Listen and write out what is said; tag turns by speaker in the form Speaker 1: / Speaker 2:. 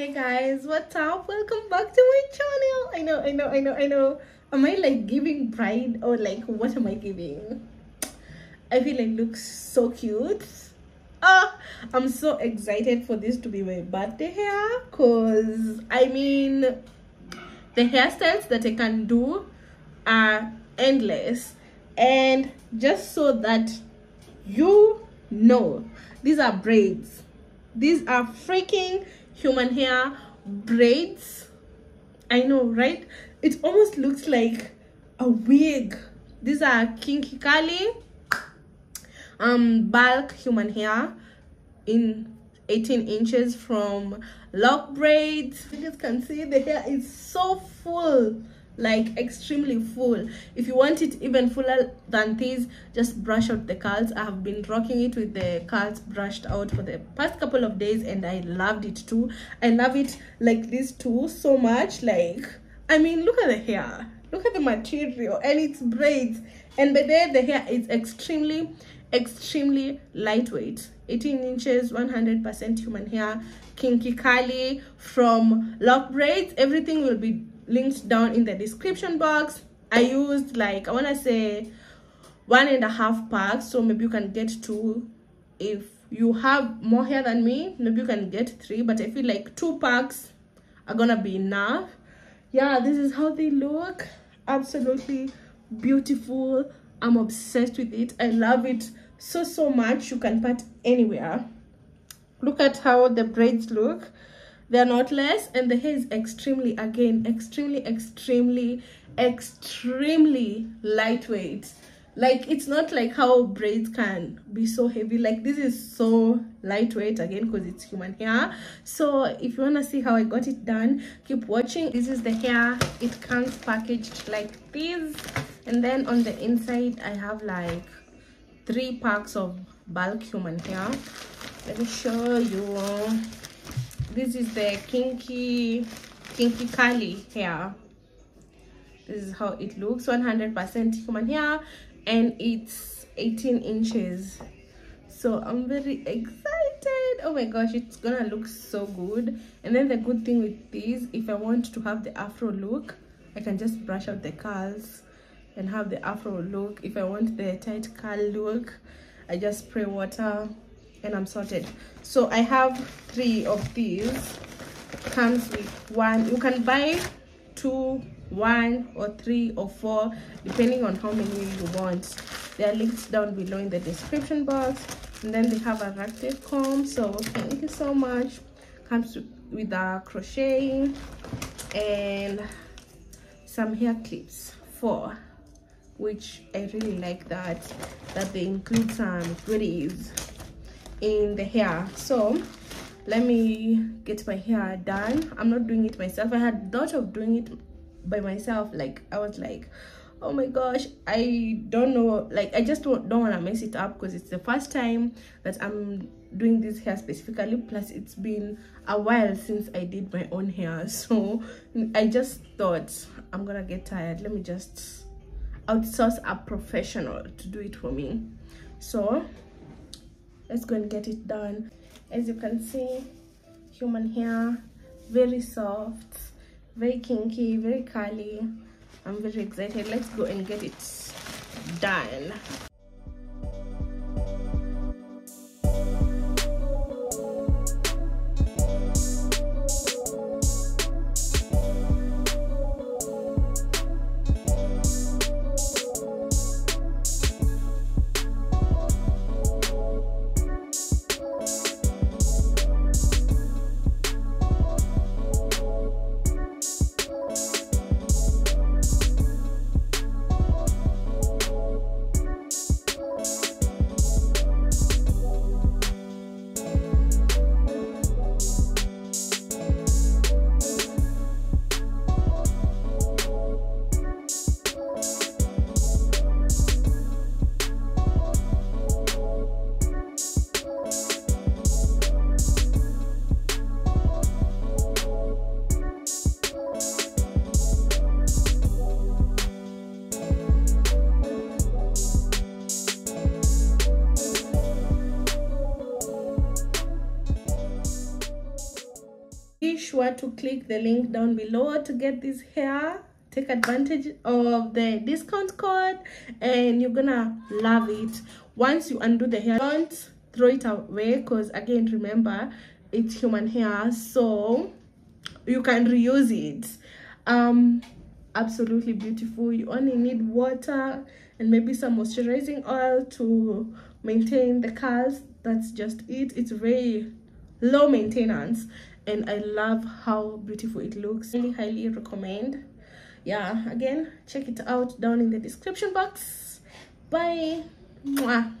Speaker 1: hey guys what's up? Welcome back to my channel. I know i know i know i know. Am i like giving pride or like what am i giving? I feel like looks so cute. Ah i'm so excited for this to be my birthday hair because i mean the hairstyles that i can do are endless. And just so that you know these are braids. These are freaking human hair braids. I know right? It almost looks like a wig. These are kinky curly um bulk human hair in 18 inches from Lockbraids. You can see the hair is so full like extremely full. If you want it even fuller than this just brush out the curls i have been rocking it with the curls brushed out for the past couple of days and i loved it too. I love it like this too so much. Like i mean look at the hair. Look at the material and it's braids. And by there the hair is extremely extremely lightweight 18 inches 100 percent human hair kinky curly from Lockbraids everything will be linked down in the description box. I used like i want to say one and a half packs so maybe you can get two. If you have more hair than me maybe you can get three but i feel like two packs are gonna be enough. Yeah this is how they look. Absolutely beautiful i'm obsessed with it. I love it so so much. You can put anywhere. Look at how the braids look. They're not less and the hair is extremely again extremely extremely extremely lightweight like it's not like how braids can be so heavy. Like this is so lightweight again because it's human hair. So if you want to see how i got it done keep watching. This is the hair. It comes packaged like this. And then on the inside i have like three packs of bulk human hair. Let me show you. This is the kinky kinky curly hair. This is how it looks. 100 percent human hair and it's 18 inches. So i'm very excited. Oh my gosh it's gonna look so good. And then the good thing with these if i want to have the afro look i can just brush out the curls and have the afro look. If i want the tight curl look i just spray water and i'm sorted. So i have three of these. Comes with one you can buy two one or three or four depending on how many you want. They are linked down below in the description box. And then they have a ractive comb so thank you so much. Comes with a crochet and some hair clips for which i really like that that they include some goodies in the hair. So let me get my hair done. I'm not doing it myself. I had thought of doing it by myself like i was like oh my gosh i don't know like i just don't, don't want to mess it up because it's the first time that i'm doing this hair specifically plus it's been a while since i did my own hair so i just thought i'm gonna get tired. Let me just outsource a professional to do it for me. So let's go and get it done. As you can see human hair very soft very kinky very curly. I'm very excited. Let's go and get it done sure to click the link down below to get this hair. Take advantage of the discount code and you're gonna love it. Once you undo the hair don't throw it away because again remember it's human hair so you can reuse it. Um absolutely beautiful. You only need water and maybe some moisturizing oil to maintain the curls. That's just it. It's very low maintenance and i love how beautiful it looks. Really highly recommend. Yeah again check it out down in the description box. Bye. Mwah.